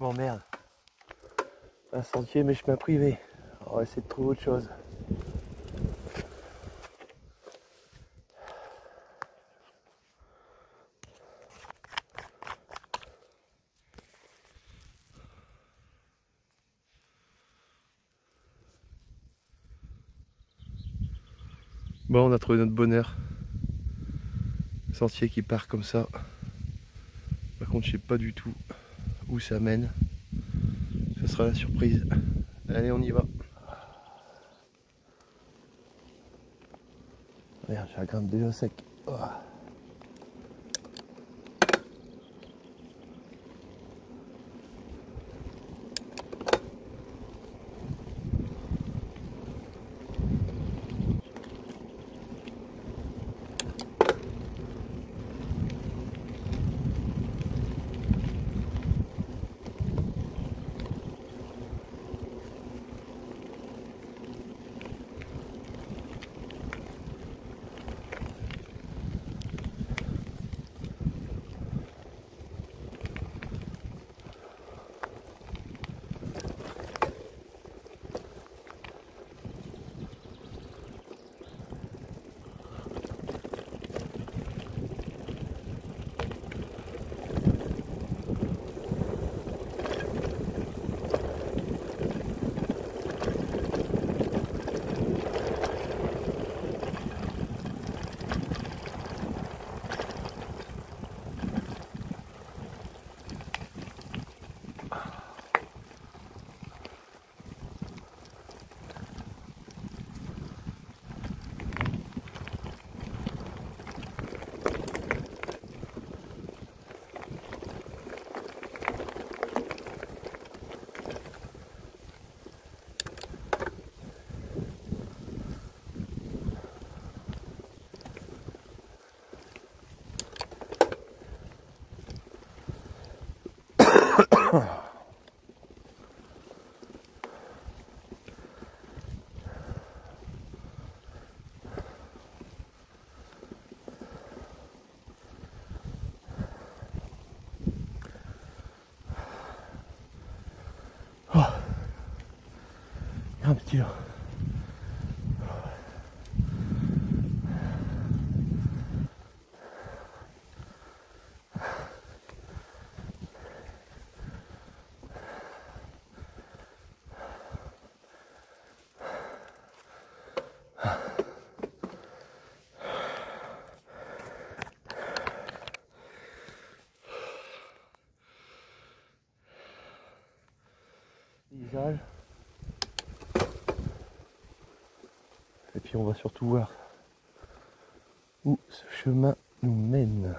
Bon merde. Un sentier mais chemin privé. On va essayer de trouver autre chose. Bon, on a trouvé notre bonheur. Sentier qui part comme ça. Par contre, je sais pas du tout où ça mène. Ce sera la surprise. Allez, on y va. Merde, j'ai la grimpe déjà sec. Oh. Un petit là. Paysage. On va surtout voir où ce chemin nous mène.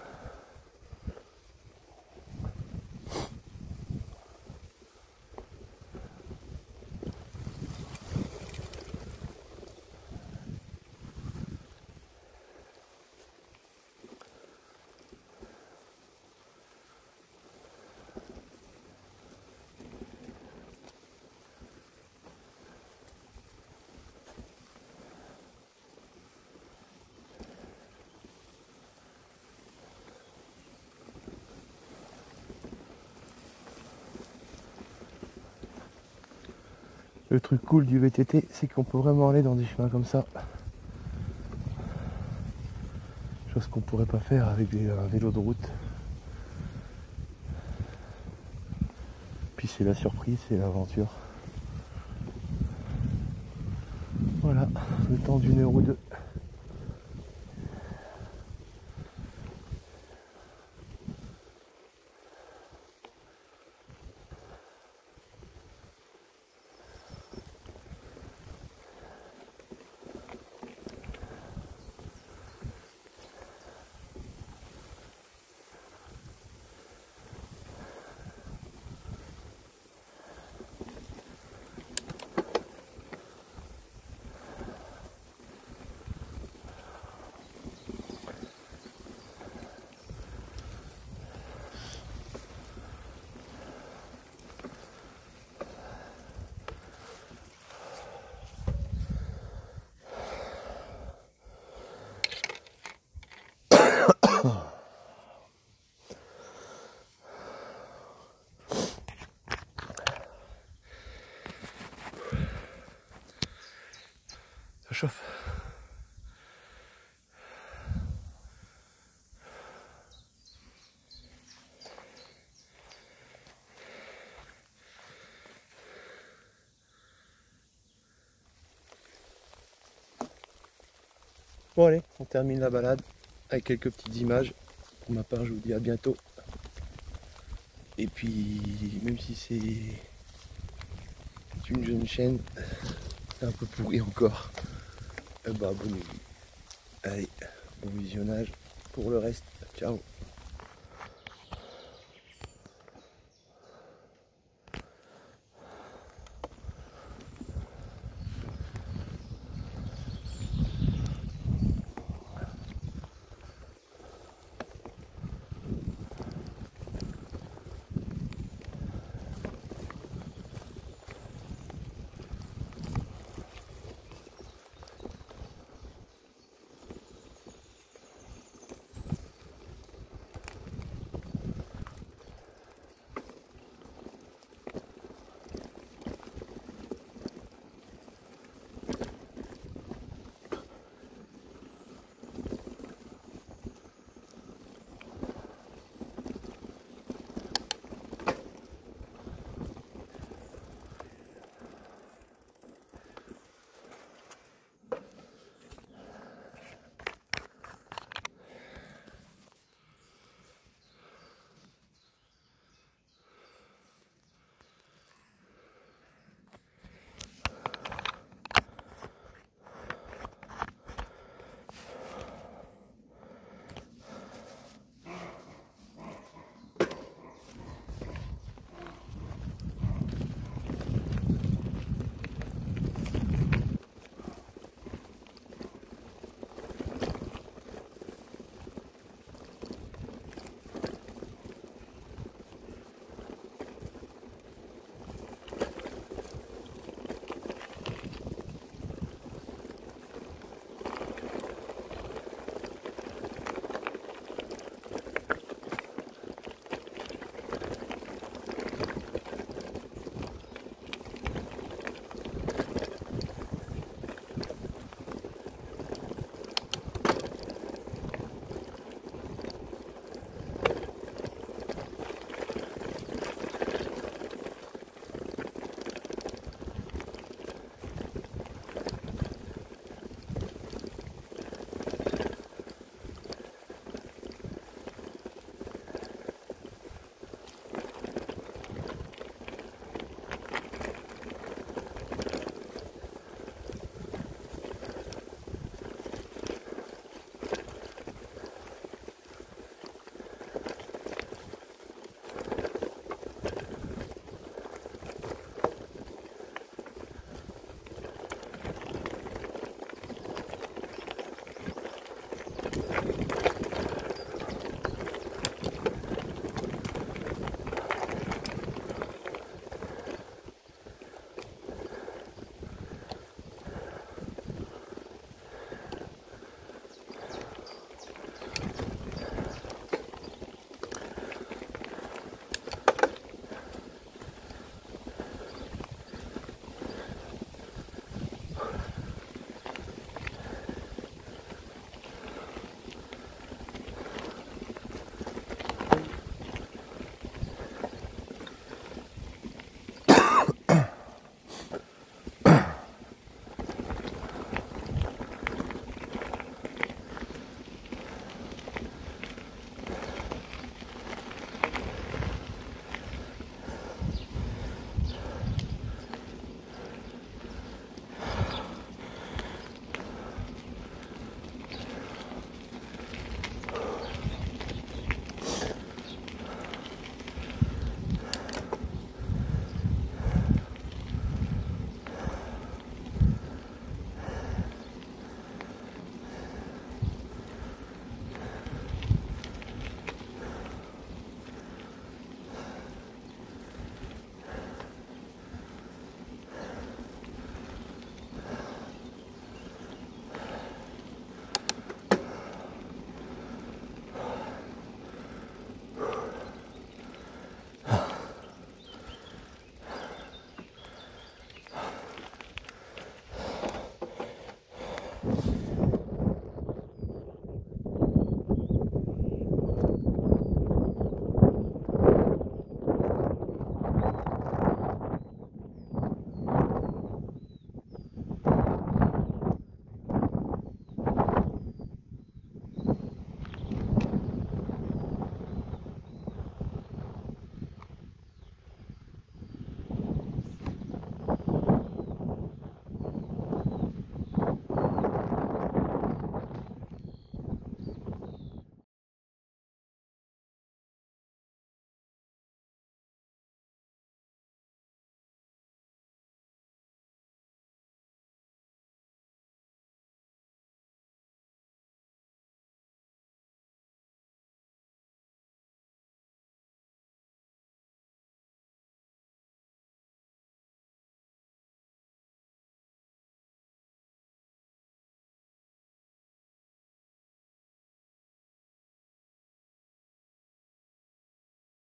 Le truc cool du VTT, c'est qu'on peut vraiment aller dans des chemins comme ça. Chose qu'on pourrait pas faire avec un vélo de route. Puis c'est la surprise, c'est l'aventure. Voilà, le temps d'une heure ou. Bon allez, on termine la balade avec quelques petites images. Pour ma part, je vous dis à bientôt. Et puis, même si c'est une jeune chaîne, c'est un peu pourri encore, eh ben, abonnez-vous. Allez, bon visionnage. Pour le reste, ciao